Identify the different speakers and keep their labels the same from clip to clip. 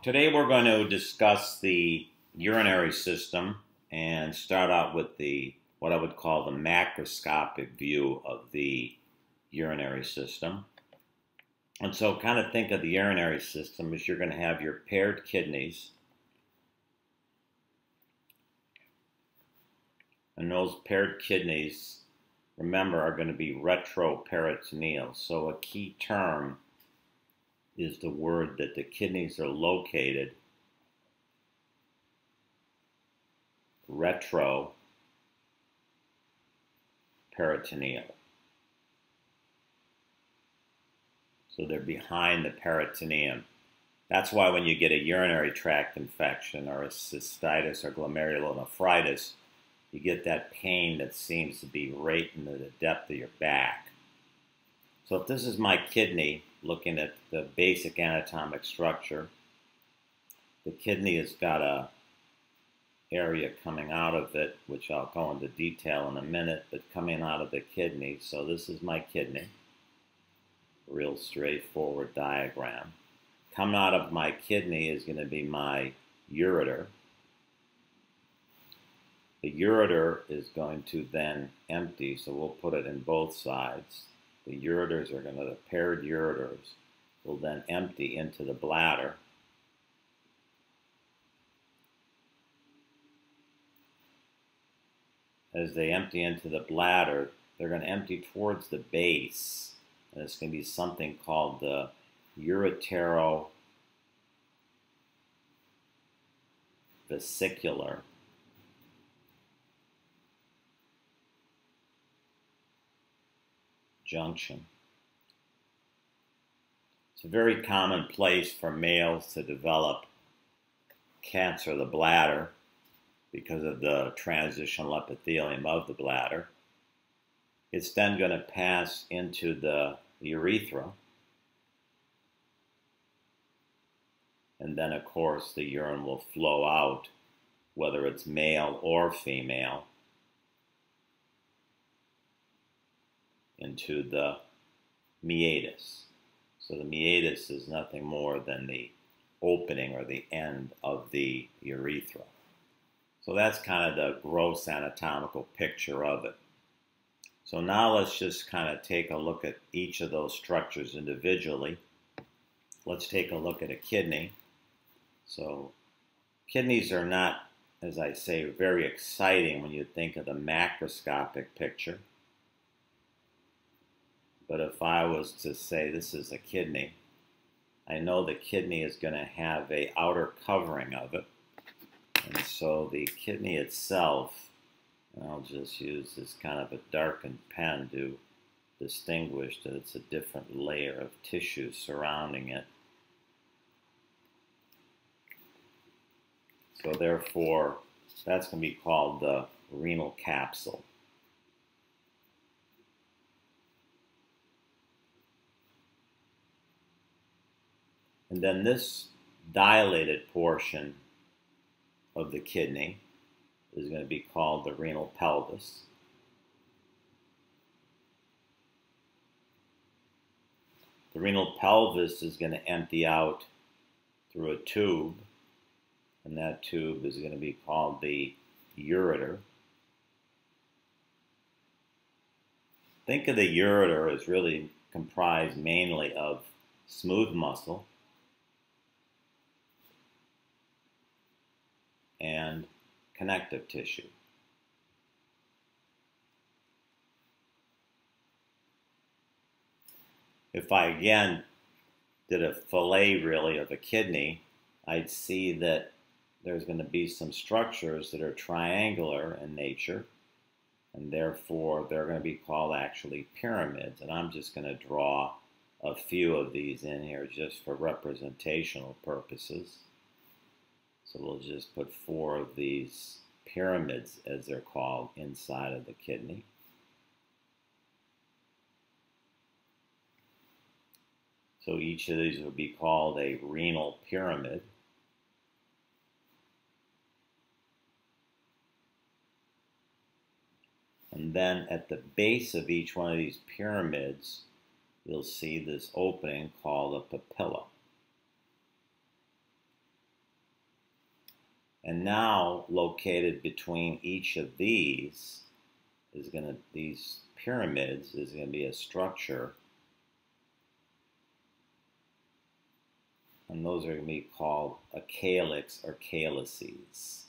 Speaker 1: Today we're going to discuss the urinary system and start out with the what I would call the macroscopic view of the urinary system. And so kind of think of the urinary system as you're going to have your paired kidneys. And those paired kidneys, remember, are going to be retroperitoneal. So a key term is the word that the kidneys are located retro peritoneal. So they're behind the peritoneum. That's why when you get a urinary tract infection or a cystitis or glomerulonephritis, you get that pain that seems to be right into the depth of your back. So if this is my kidney, looking at the basic anatomic structure. The kidney has got a area coming out of it, which I'll go into detail in a minute, but coming out of the kidney. So this is my kidney. Real straightforward diagram. Coming out of my kidney is going to be my ureter. The ureter is going to then empty, so we'll put it in both sides the ureters are going to, the paired ureters will then empty into the bladder. As they empty into the bladder, they're going to empty towards the base. And it's going to be something called the uretero vesicular junction. It's a very common place for males to develop cancer of the bladder because of the transitional epithelium of the bladder. It's then going to pass into the urethra. And then, of course, the urine will flow out, whether it's male or female, into the meatus. So the meatus is nothing more than the opening or the end of the urethra. So that's kind of the gross anatomical picture of it. So now let's just kind of take a look at each of those structures individually. Let's take a look at a kidney. So kidneys are not, as I say, very exciting when you think of the macroscopic picture. But if I was to say this is a kidney, I know the kidney is going to have a outer covering of it. And so the kidney itself, I'll just use this kind of a darkened pen to distinguish that it's a different layer of tissue surrounding it. So therefore, that's going to be called the renal capsule. And then this dilated portion of the kidney is going to be called the renal pelvis. The renal pelvis is going to empty out through a tube, and that tube is going to be called the ureter. Think of the ureter as really comprised mainly of smooth muscle and connective tissue. If I again did a fillet really of a kidney, I'd see that there's going to be some structures that are triangular in nature, and therefore they're going to be called actually pyramids. And I'm just going to draw a few of these in here just for representational purposes. So we'll just put four of these pyramids, as they're called, inside of the kidney. So each of these would be called a renal pyramid. And then at the base of each one of these pyramids, you'll see this opening called a papilla. And now located between each of these is going to, these pyramids is going to be a structure. And those are going to be called a calyx or calyces.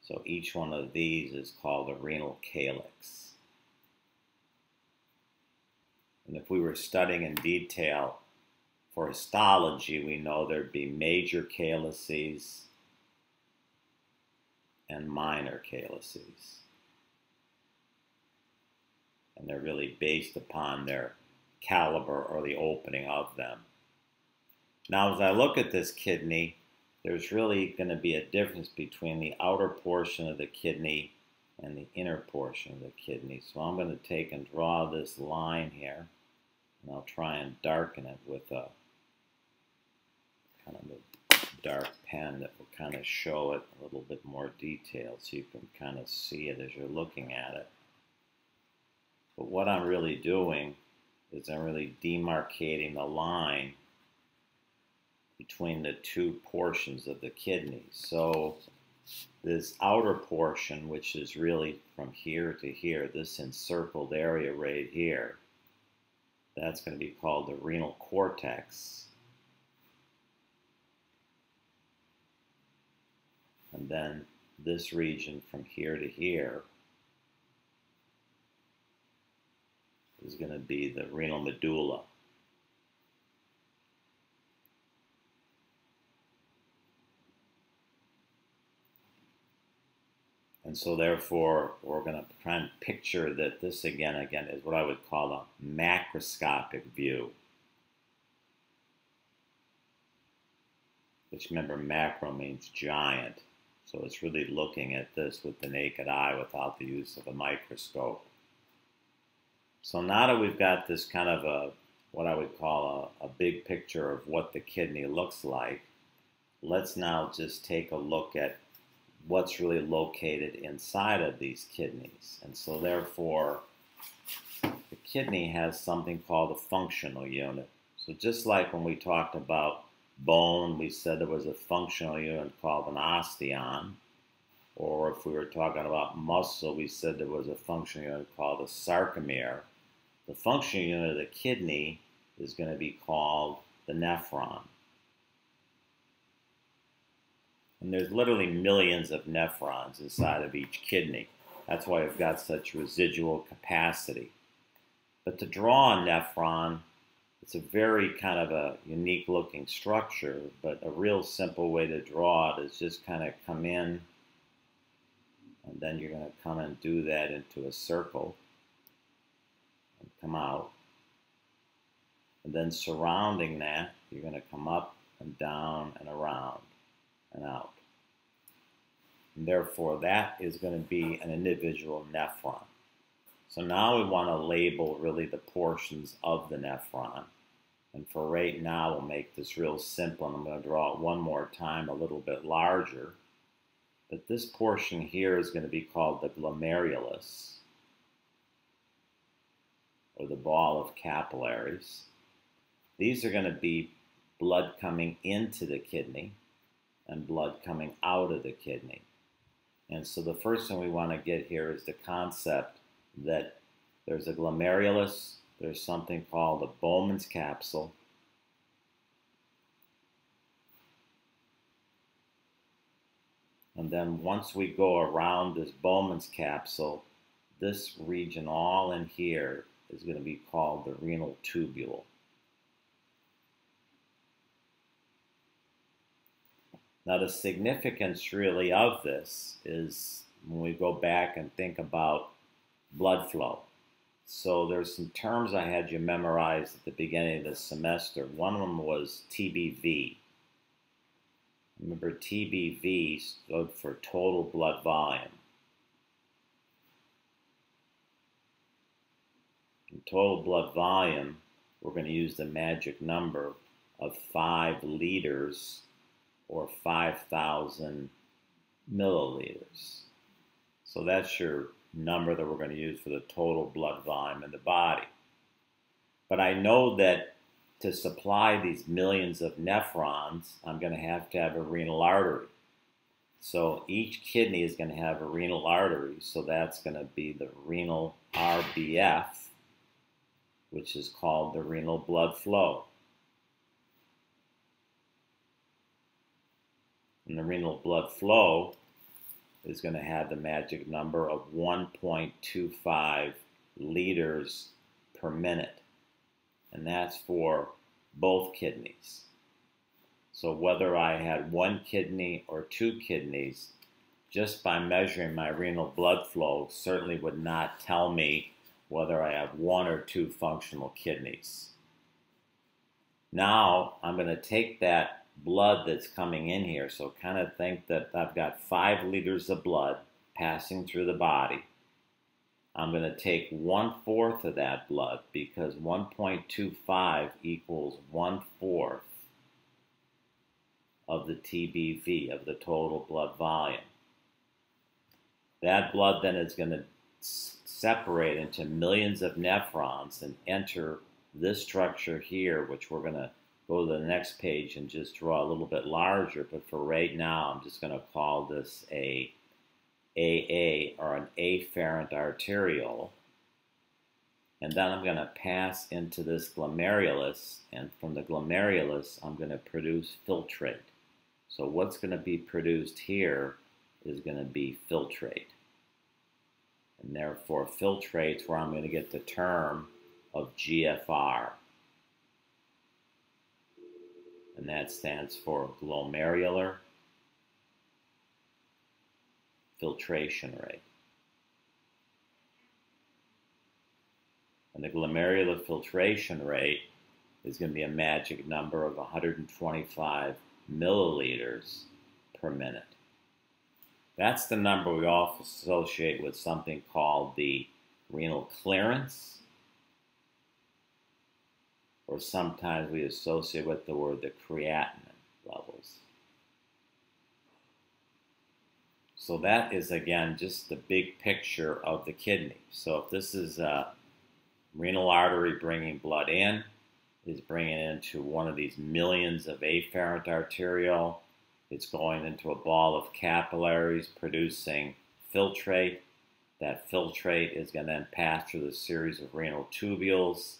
Speaker 1: So each one of these is called a renal calyx. And if we were studying in detail for histology, we know there'd be major calyces and minor calyces. And they're really based upon their caliber or the opening of them. Now, as I look at this kidney, there's really going to be a difference between the outer portion of the kidney and the inner portion of the kidney. So I'm going to take and draw this line here, and I'll try and darken it with a kind of a dark pen that will kind of show it a little bit more detail so you can kind of see it as you're looking at it. But what I'm really doing is I'm really demarcating the line between the two portions of the kidney. So this outer portion, which is really from here to here, this encircled area right here, that's going to be called the renal cortex. And then this region from here to here is going to be the renal medulla. And so therefore, we're going to try and picture that this again, again, is what I would call a macroscopic view. Which remember, macro means giant. So it's really looking at this with the naked eye without the use of a microscope. So now that we've got this kind of a, what I would call a, a big picture of what the kidney looks like, let's now just take a look at what's really located inside of these kidneys. And so therefore, the kidney has something called a functional unit. So just like when we talked about bone, we said there was a functional unit called an osteon. Or if we were talking about muscle, we said there was a functional unit called a sarcomere. The functional unit of the kidney is going to be called the nephron. And there's literally millions of nephrons inside of each kidney. That's why we've got such residual capacity. But to draw a nephron, it's a very kind of a unique looking structure, but a real simple way to draw it is just kind of come in, and then you're going to come and do that into a circle, and come out. And then surrounding that, you're going to come up and down and around and out. And therefore, that is going to be an individual nephron. So now we want to label really the portions of the nephron. And for right now, we'll make this real simple. And I'm going to draw it one more time a little bit larger. But this portion here is going to be called the glomerulus, or the ball of capillaries. These are going to be blood coming into the kidney and blood coming out of the kidney. And so the first thing we want to get here is the concept that there's a glomerulus, there's something called a Bowman's capsule, And then once we go around this Bowman's capsule, this region all in here is going to be called the renal tubule. Now, the significance really of this is when we go back and think about blood flow. So there's some terms I had you memorize at the beginning of the semester. One of them was TBV. Remember, TBV stood for total blood volume. Total blood volume, we're going to use the magic number of 5 liters or 5,000 milliliters. So that's your number that we're going to use for the total blood volume in the body. But I know that to supply these millions of nephrons, I'm going to have to have a renal artery. So each kidney is going to have a renal artery, so that's going to be the renal RBF, which is called the renal blood flow. And the renal blood flow is going to have the magic number of 1.25 liters per minute. And that's for both kidneys. So whether I had one kidney or two kidneys, just by measuring my renal blood flow certainly would not tell me whether I have one or two functional kidneys. Now I'm going to take that blood that's coming in here. So kind of think that I've got five liters of blood passing through the body. I'm going to take one fourth of that blood because 1.25 equals one fourth of the TBV, of the total blood volume. That blood then is going to separate into millions of nephrons and enter this structure here, which we're going to go to the next page and just draw a little bit larger. But for right now, I'm just going to call this a AA or an afferent arteriole. And then I'm going to pass into this glomerulus, and from the glomerulus, I'm going to produce filtrate. So what's going to be produced here is going to be filtrate. And therefore, filtrate's where I'm going to get the term of GFR. And that stands for glomerular filtration rate. And the glomerular filtration rate is going to be a magic number of 125 milliliters per minute. That's the number we often associate with something called the renal clearance, or sometimes we associate with the word the creatinine levels. So that is again just the big picture of the kidney. So if this is a renal artery bringing blood in, is bringing into one of these millions of afferent arteriole. It's going into a ball of capillaries producing filtrate. That filtrate is going to then pass through the series of renal tubules.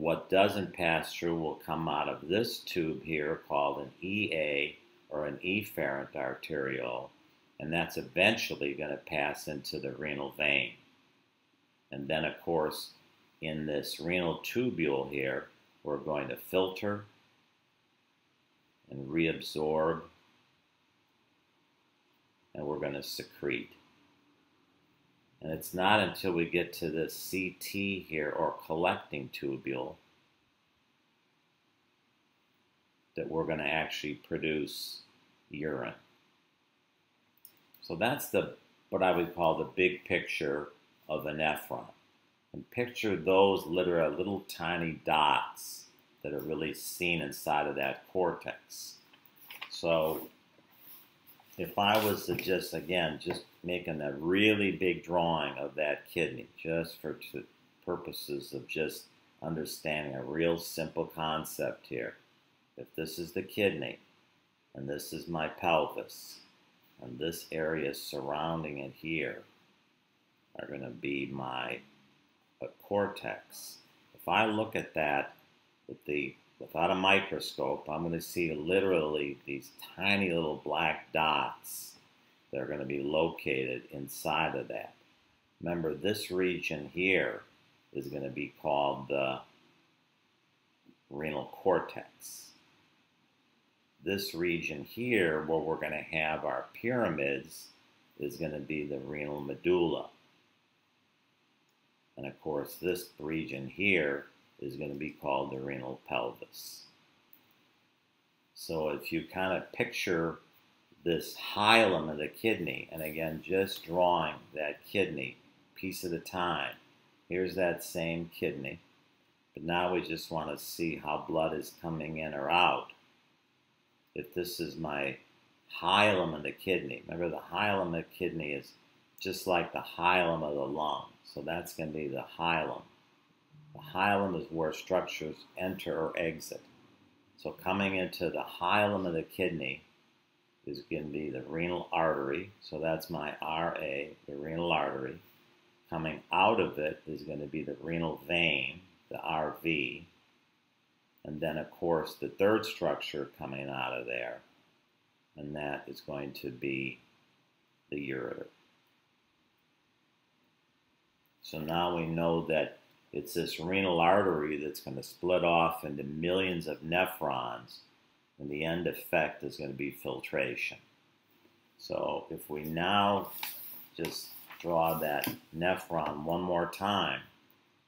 Speaker 1: What doesn't pass through will come out of this tube here called an EA or an efferent arteriole, and that's eventually going to pass into the renal vein. And then, of course, in this renal tubule here, we're going to filter and reabsorb, and we're going to secrete. And it's not until we get to the CT here, or collecting tubule, that we're going to actually produce urine. So that's the what I would call the big picture of a nephron. And picture those literally little tiny dots that are really seen inside of that cortex. So if I was to just, again, just making a really big drawing of that kidney, just for purposes of just understanding a real simple concept here. If this is the kidney, and this is my pelvis, and this area surrounding it here are going to be my uh, cortex. If I look at that with the without a microscope, I'm going to see literally these tiny little black dots that are going to be located inside of that. Remember, this region here is going to be called the renal cortex. This region here, where we're going to have our pyramids, is going to be the renal medulla. And of course, this region here is going to be called the renal pelvis. So if you kind of picture this hilum of the kidney, and again, just drawing that kidney piece at a time, here's that same kidney. But now we just want to see how blood is coming in or out. If this is my hilum of the kidney, remember the hilum of the kidney is just like the hilum of the lung. So that's going to be the hilum. The hilum is where structures enter or exit. So coming into the hilum of the kidney is going to be the renal artery. So that's my RA, the renal artery. Coming out of it is going to be the renal vein, the RV. And then, of course, the third structure coming out of there, and that is going to be the ureter. So now we know that it's this renal artery that's going to split off into millions of nephrons, and the end effect is going to be filtration. So if we now just draw that nephron one more time,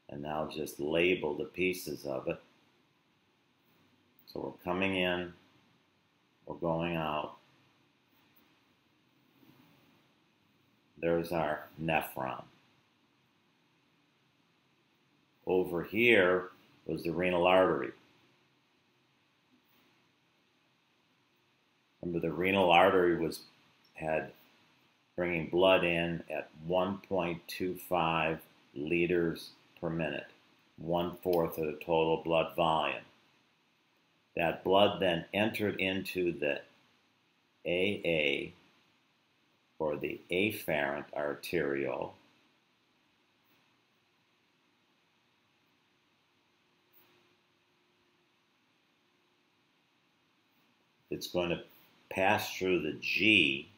Speaker 1: and now just label the pieces of it. So we're coming in, we're going out. There's our nephron. Over here was the renal artery. Remember, the renal artery was had bringing blood in at 1.25 liters per minute, one fourth of the total blood volume. That blood then entered into the AA or the afferent arteriole it's going to pass through the G.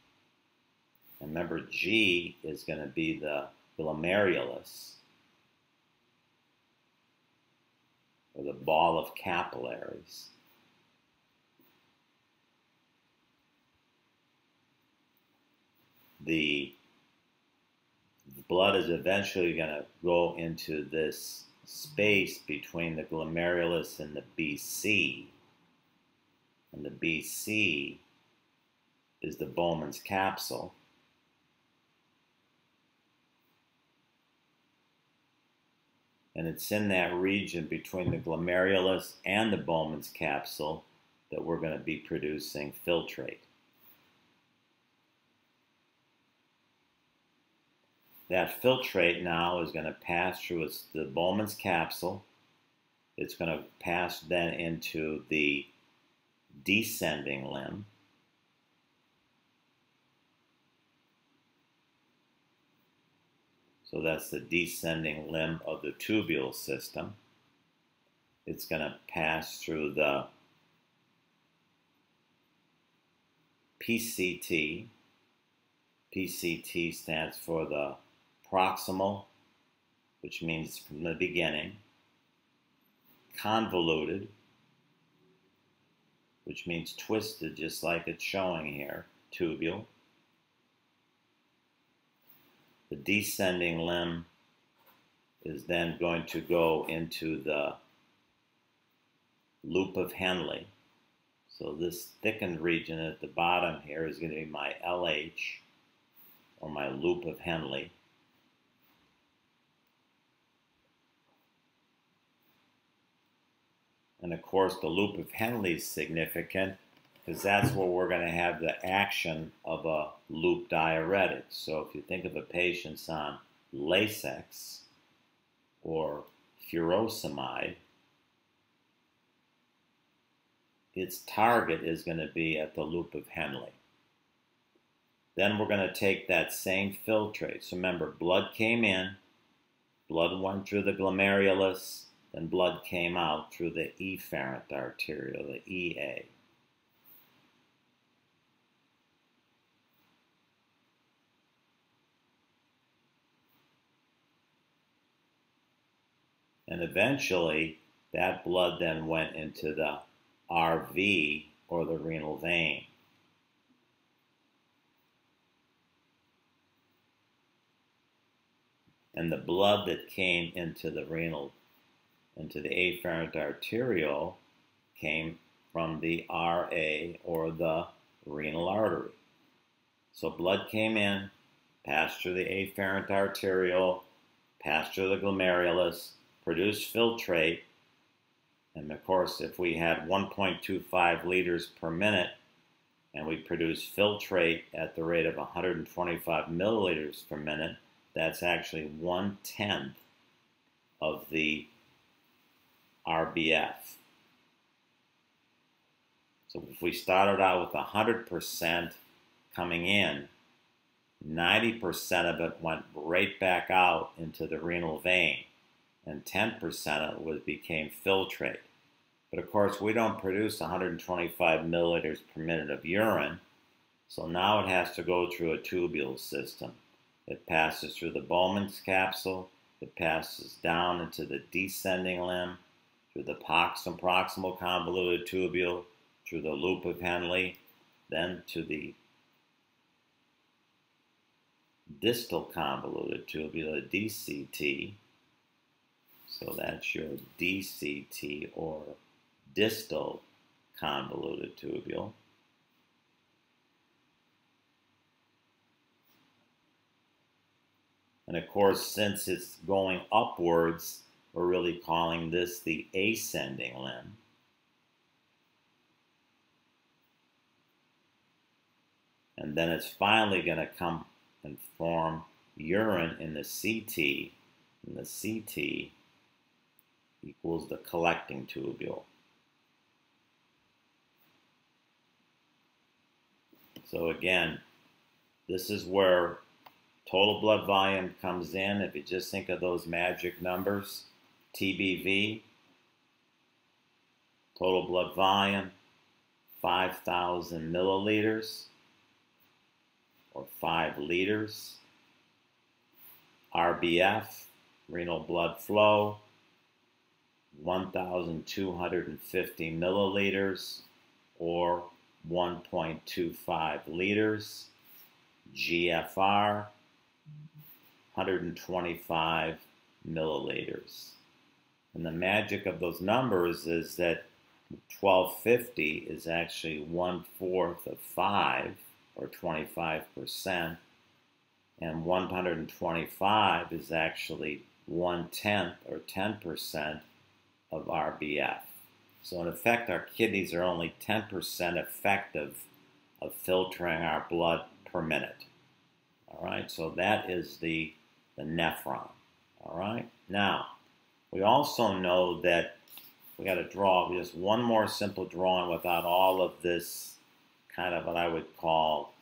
Speaker 1: And remember, G is going to be the glomerulus, or the ball of capillaries. The blood is eventually going to go into this space between the glomerulus and the BC and the BC is the Bowman's capsule. And it's in that region between the glomerulus and the Bowman's capsule that we're going to be producing filtrate. That filtrate now is going to pass through the Bowman's capsule. It's going to pass then into the descending limb. So that's the descending limb of the tubule system. It's going to pass through the PCT. PCT stands for the proximal, which means from the beginning, convoluted, which means twisted just like it's showing here, tubule. The descending limb is then going to go into the loop of Henle. So this thickened region at the bottom here is going to be my LH, or my loop of Henle. And of course, the loop of Henle is significant because that's where we're going to have the action of a loop diuretic. So if you think of a patient on Lasix or furosemide, its target is going to be at the loop of Henle. Then we're going to take that same filtrate. So remember, blood came in, blood went through the glomerulus, then blood came out through the efferent arteriole, the EA. And eventually, that blood then went into the RV, or the renal vein. And the blood that came into the renal into the afferent arteriole came from the RA or the renal artery. So blood came in, passed through the afferent arteriole, passed through the glomerulus, produced filtrate, and of course, if we had 1.25 liters per minute and we produce filtrate at the rate of 125 milliliters per minute, that's actually one tenth of the RBF. So if we started out with 100% coming in, 90% of it went right back out into the renal vein, and 10% of it was, became filtrate. But of course, we don't produce 125 milliliters per minute of urine, so now it has to go through a tubule system. It passes through the Bowman's capsule, it passes down into the descending limb, through the pox and proximal convoluted tubule, through the loop of Henle, then to the distal convoluted tubule, DCT. So that's your DCT or distal convoluted tubule. And of course, since it's going upwards, we're really calling this the ascending limb. And then it's finally going to come and form urine in the CT. And the CT equals the collecting tubule. So again, this is where total blood volume comes in. If you just think of those magic numbers, TBV, total blood volume, 5,000 milliliters or 5 liters. RBF, renal blood flow, 1,250 milliliters or 1.25 liters. GFR, 125 milliliters. And the magic of those numbers is that 1250 is actually one fourth of 5 or 25%, and 125 is actually one tenth or 10% of RBF. So in effect, our kidneys are only 10% effective of filtering our blood per minute. All right, so that is the, the nephron. All right, now we also know that we got to draw just one more simple drawing without all of this kind of what I would call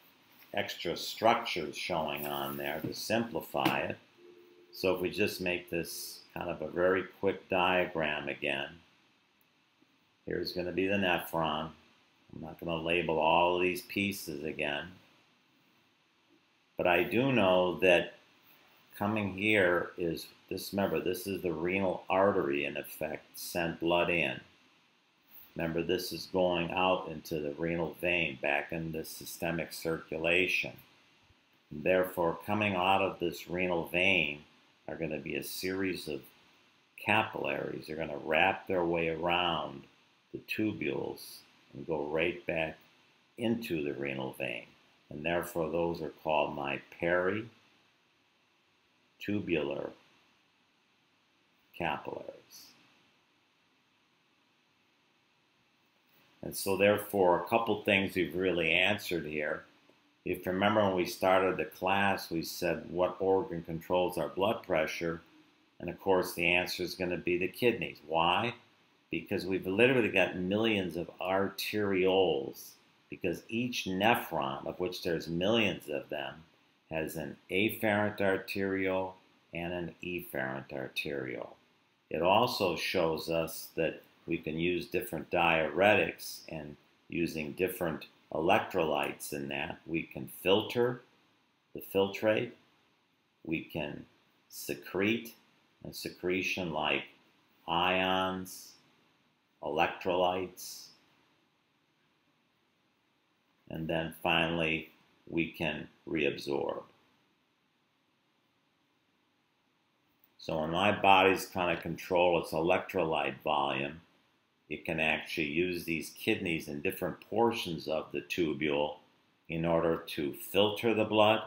Speaker 1: extra structures showing on there to simplify it. So if we just make this kind of a very quick diagram again, here's going to be the nephron. I'm not going to label all of these pieces again. But I do know that coming here is this, remember, this is the renal artery in effect, sent blood in. Remember, this is going out into the renal vein, back into systemic circulation. And therefore, coming out of this renal vein are going to be a series of capillaries. They're going to wrap their way around the tubules and go right back into the renal vein. And therefore, those are called my peri tubular capillaries. And so therefore, a couple things we've really answered here. If you remember when we started the class, we said what organ controls our blood pressure? And of course, the answer is going to be the kidneys. Why? Because we've literally got millions of arterioles, because each nephron, of which there's millions of them, has an afferent arteriole and an efferent arteriole. It also shows us that we can use different diuretics and using different electrolytes in that, we can filter the filtrate, we can secrete a secretion like ions, electrolytes, and then finally we can reabsorb. So when my body's trying to control its electrolyte volume, it can actually use these kidneys in different portions of the tubule in order to filter the blood,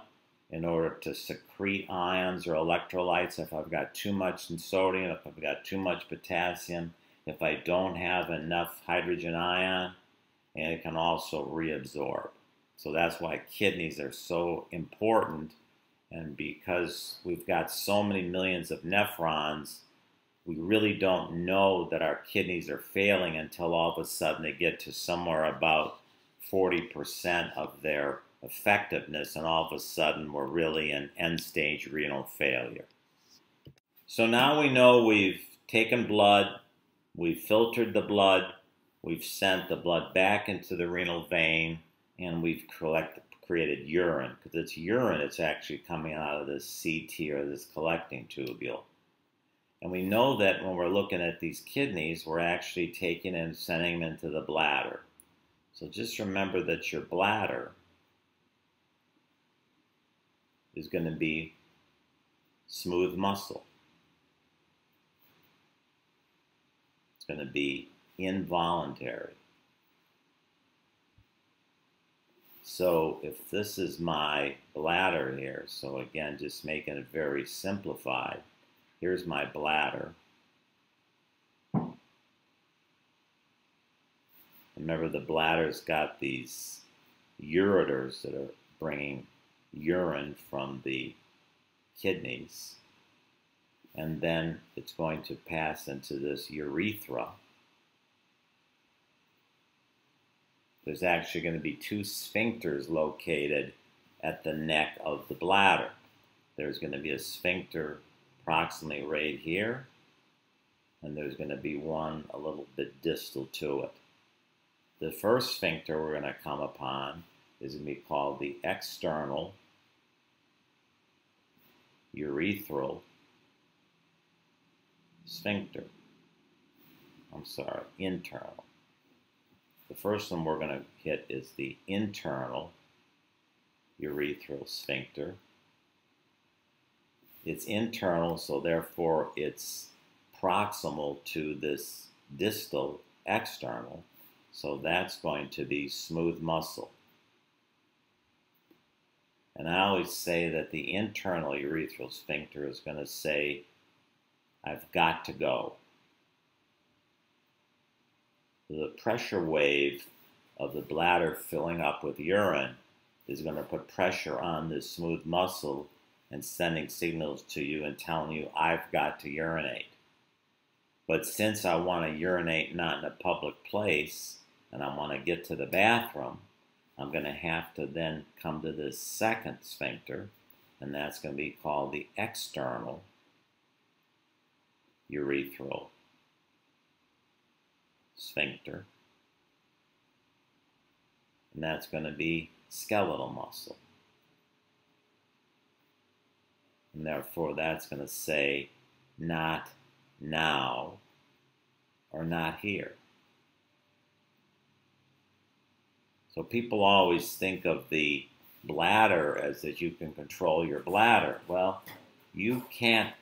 Speaker 1: in order to secrete ions or electrolytes if I've got too much sodium, if I've got too much potassium, if I don't have enough hydrogen ion, and it can also reabsorb. So that's why kidneys are so important and because we've got so many millions of nephrons, we really don't know that our kidneys are failing until all of a sudden they get to somewhere about 40% of their effectiveness, and all of a sudden we're really in end stage renal failure. So now we know we've taken blood, we've filtered the blood, we've sent the blood back into the renal vein, and we've collected, created urine, because it's urine that's actually coming out of this CT or this collecting tubule. And we know that when we're looking at these kidneys, we're actually taking and sending them into the bladder. So just remember that your bladder is going to be smooth muscle. It's going to be involuntary. So if this is my bladder here, so again, just making it very simplified, here's my bladder. Remember the bladder's got these ureters that are bringing urine from the kidneys. And then it's going to pass into this urethra. There's actually going to be two sphincters located at the neck of the bladder. There's going to be a sphincter approximately right here, and there's going to be one a little bit distal to it. The first sphincter we're going to come upon is going to be called the external urethral sphincter. I'm sorry, internal. The first one we're going to hit is the internal urethral sphincter. It's internal, so therefore it's proximal to this distal external. So that's going to be smooth muscle. And I always say that the internal urethral sphincter is going to say, I've got to go. The pressure wave of the bladder filling up with urine is going to put pressure on this smooth muscle and sending signals to you and telling you, I've got to urinate. But since I want to urinate not in a public place and I want to get to the bathroom, I'm going to have to then come to this second sphincter, and that's going to be called the external urethral sphincter. And that's going to be skeletal muscle. And therefore, that's going to say not now or not here. So people always think of the bladder as that you can control your bladder. Well, you can't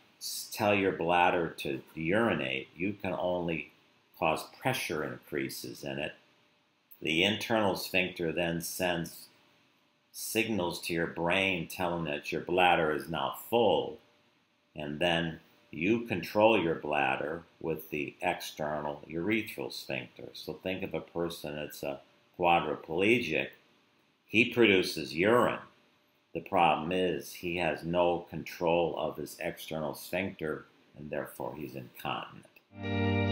Speaker 1: tell your bladder to urinate. You can only cause pressure increases in it. The internal sphincter then sends signals to your brain telling that your bladder is now full. And then you control your bladder with the external urethral sphincter. So think of a person that's a quadriplegic, he produces urine. The problem is he has no control of his external sphincter and therefore he's incontinent.